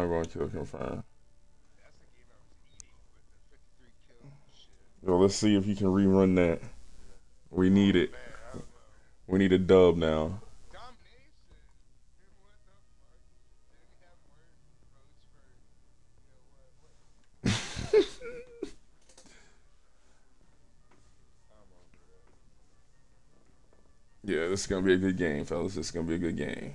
I'm going to confirm. Yo, let's see if you can rerun that. We need it. We need a dub now. yeah, this is gonna be a good game, fellas. This is gonna be a good game.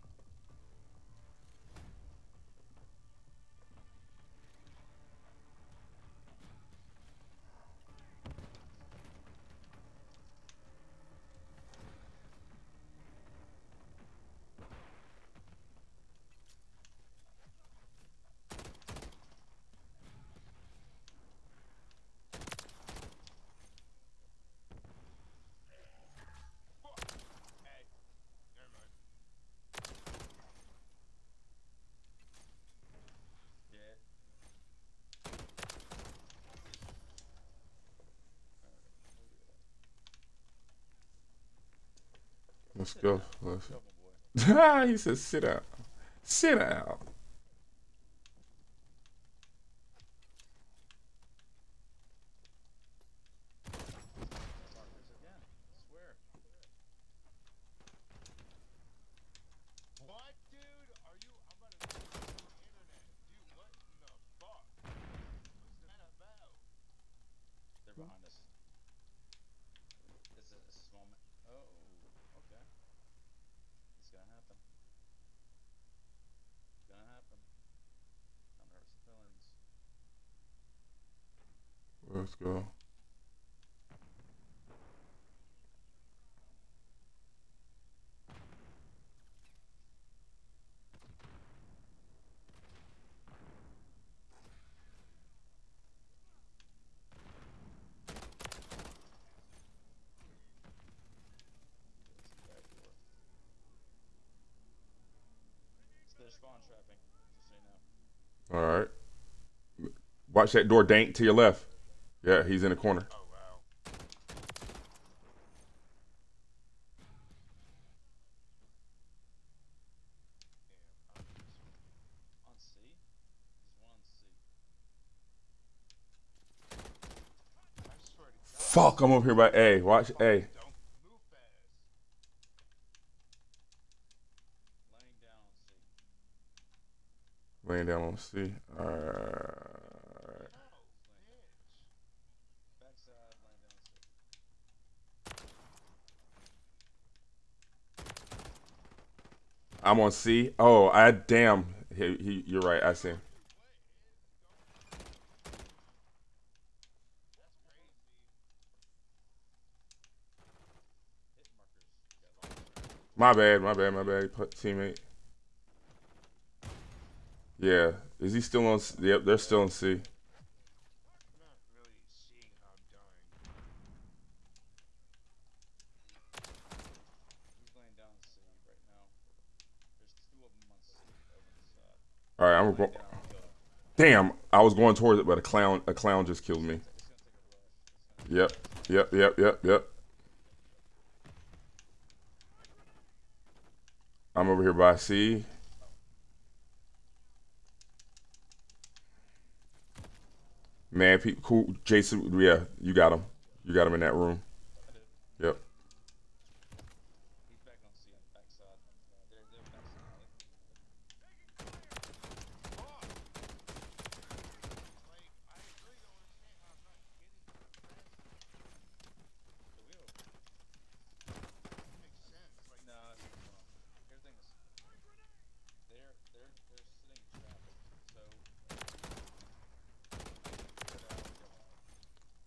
Let's go. Let's he said, sit out. Sit out. Let's go. All right. Watch that door dank to your left. Yeah, he's in the corner. Oh wow. On C? There's one on C. I swear to God. Fuck, I'm over here by A. Watch A. Don't move fast. Laying down on C. Laying down on C. Alright. No, bitch. Backside, laying down on C. I'm on C. Oh, I damn. He, he, you're right. I see My bad. My bad. My bad. Teammate. Yeah. Is he still on? Yep, they're still on C. I'm not really seeing how I'm dying. He's laying down on C right now. There's two of them on C over the side. All right, I'm Laying going. down on the. Damn, I was going towards it, but a clown, a clown just killed me. Yep, yep, yep, yep, yep. I'm over here by C. Man, pe- cool. Jason, yeah, you got him. You got him in that room. Yep.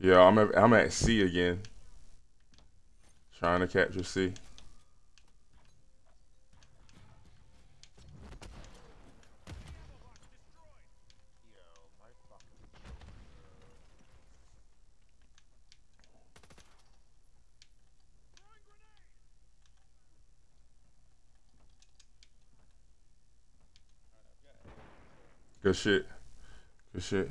Yeah, I'm at, I'm at C again. Trying to capture C. Good shit. Good shit.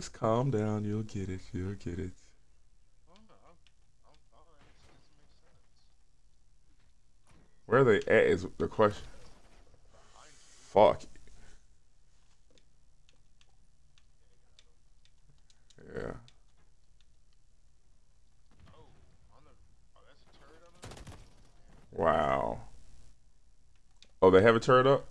Just calm down. You'll get it. You'll get it. Where they at is the question. Fuck. Yeah. Wow. Oh, they have a turret up?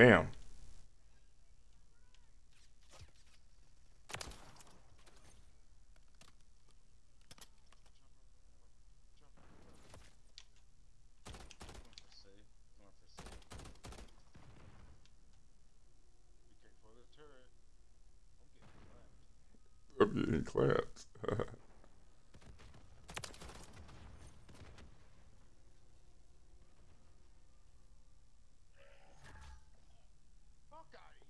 Damn.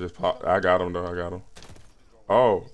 just popped. I got him though. I got him. Oh,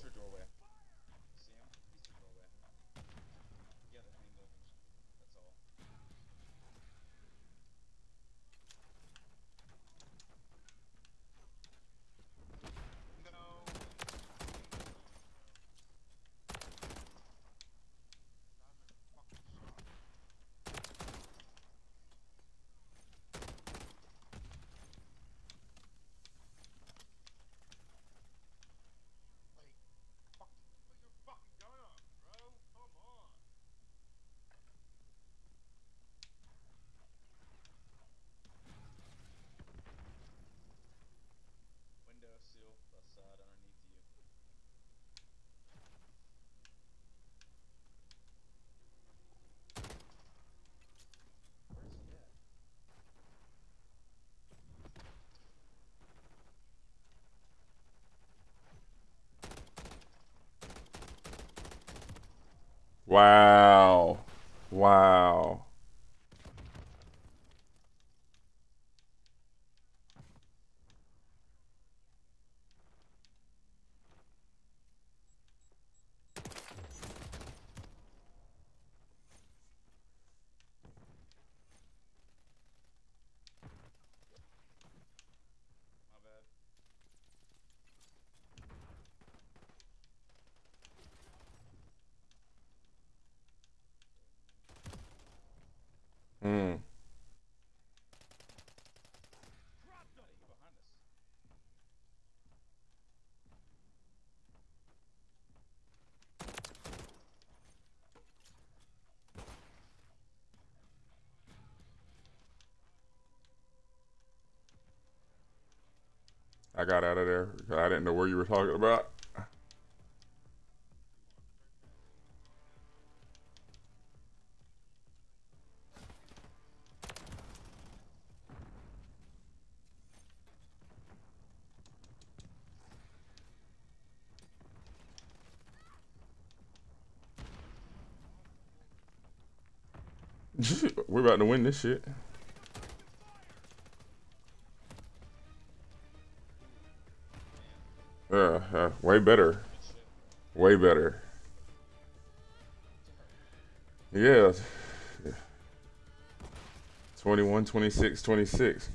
Wow. Wow. Got out of there. I didn't know where you were talking about. We're about to win this shit. Uh, way better. Way better. Yeah. 21, 26, 26.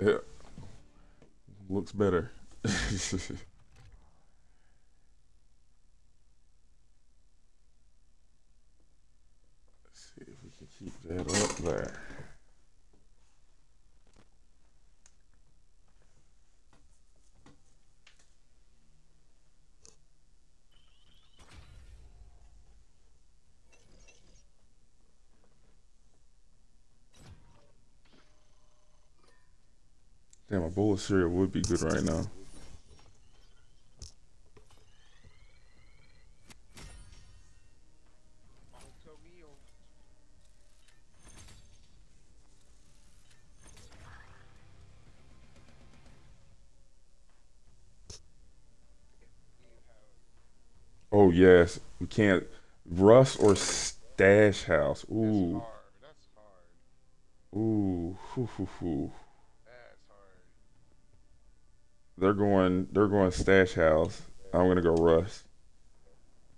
Yeah. Looks better. Let's see if we can keep that up there. Bowl of cereal would be good right now. Oh yes, we can't. Rust or Stash House. That's Ooh, hard. That's hard. ooh, hoo, hoo, hoo. They're going. They're going Stash House. I'm gonna go Rust.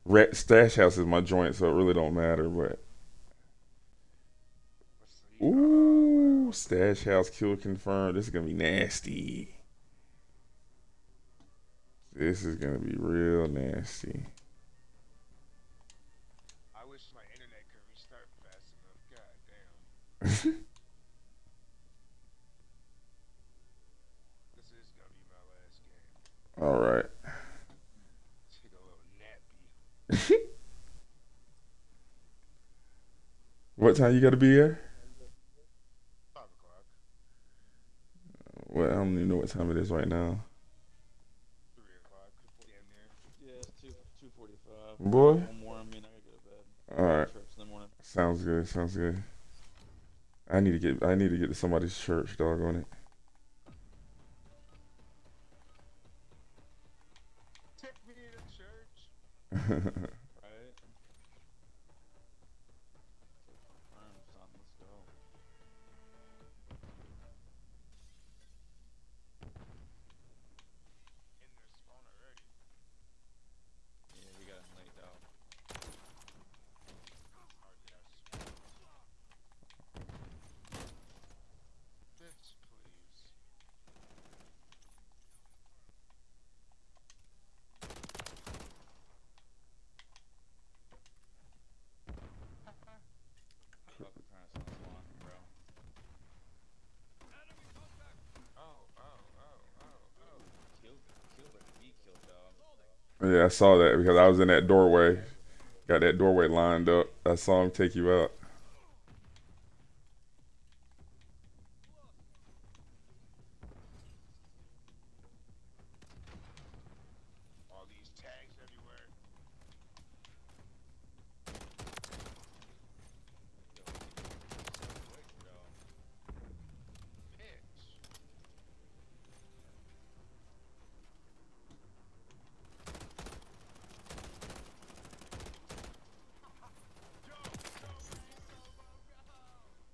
Re- Stash House is my joint, so it really don't matter. But ooh, Stash House kill confirmed. This is gonna be nasty. This is gonna be real nasty. I wish my internet could restart fast enough. God damn. This is gonna be my last game. All right. Take a little nappy. What time you gotta be here? Five o'clock. Well, I don't even know what time it is right now. Three o'clock. Damn near. Yeah, two two forty five. Boy. One more. I mean, I gotta go to bed. All right. Church in the morning. Sounds good. Sounds good. I need to get. I need to get to somebody's church. Dog on it. Take me to church. Right. Confirmed, son. Let's go. In their spawn already. Yeah, we got him laid out. Hardly have spawn. Bitch, please. Fucking trying to sell spawn, bro. Oh, oh, oh, oh, oh. Killed, killed like he killed dog. Yeah, I saw that because I was in that doorway. Got that doorway lined up. I saw him take you out. All these tags everywhere. Quick, bro. Bitch.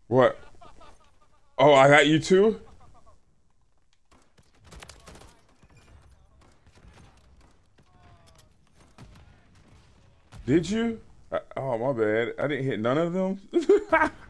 What? Oh, I got you too. Did you? Oh my bad. I didn't hit none of them.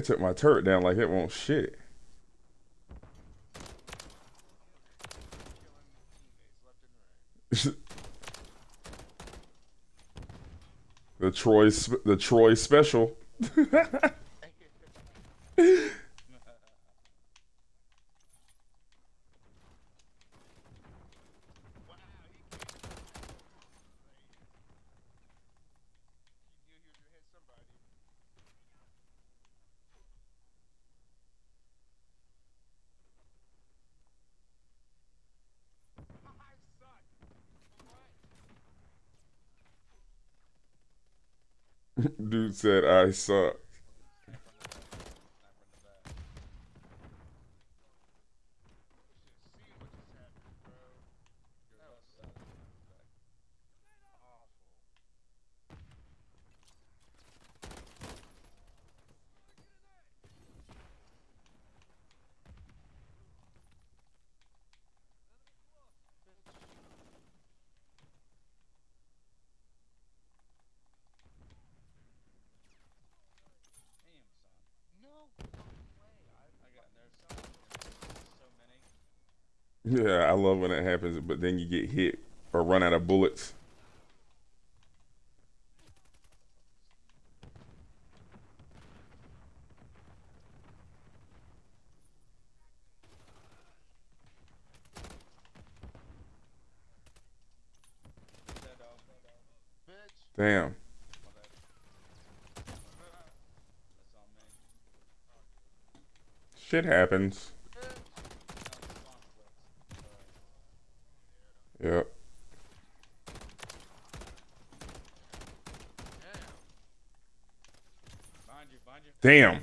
they took my turret down like it won't shit. the Troy, the Troy special. Dude said I suck. Yeah, I love when that happens, but then you get hit or run out of bullets. Damn. Shit happens. Damn.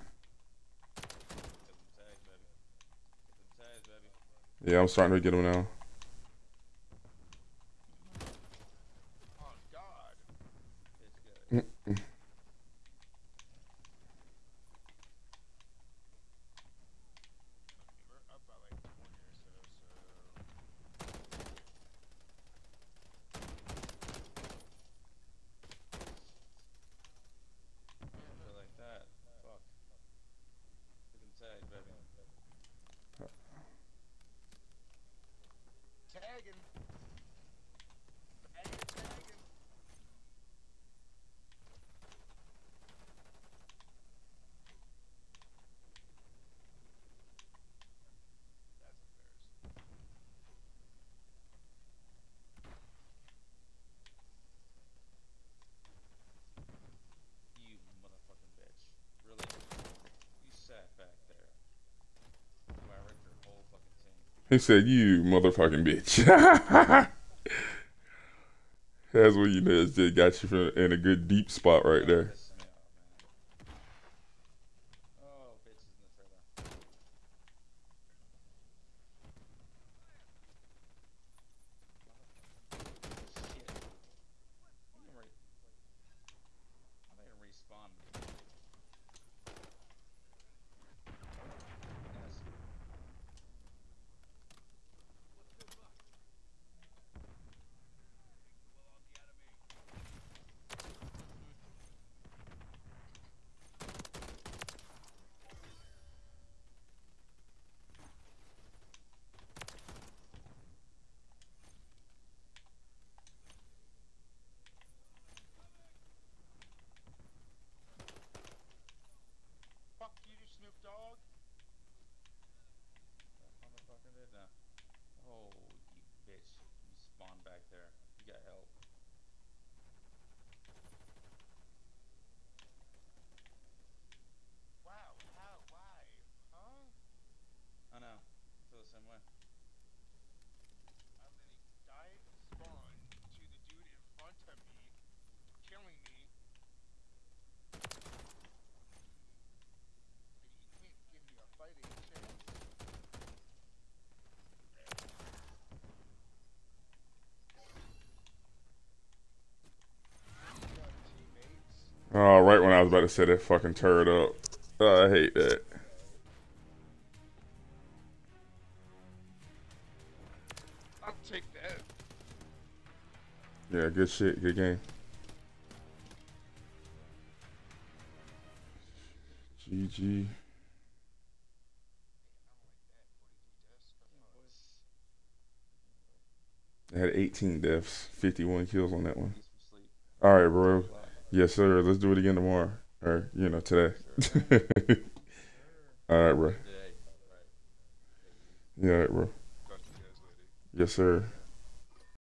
Yeah, I'm starting to get them now. He said, "You motherfucking bitch." That's what you know just got you in a good deep spot right there. Pissing me off, man. Oh, bitches in the trailer. Shit. You can re- I think it respawned. Yes. Fuck you, Snoop Dogg. That motherfucker did that. Oh, you bitch. You spawned back there. You got help. Wow, how, why? Huh? I know. I feel the same way. I let a dive spawn to the dude in front of me, killing me. Like, you can't give me a fighting chance. You got teammates. Oh, right when I was about to set that fucking turret up. Oh, I hate that. I'll take that. Yeah, good shit, good game. GG. I had 18 deaths, 51 kills on that one. Get some sleep. All right, bro. Yes, sir. Let's do it again tomorrow, or you know, today. All right, bro. Yeah, all right, bro. Talk to you guys later. Yes, sir.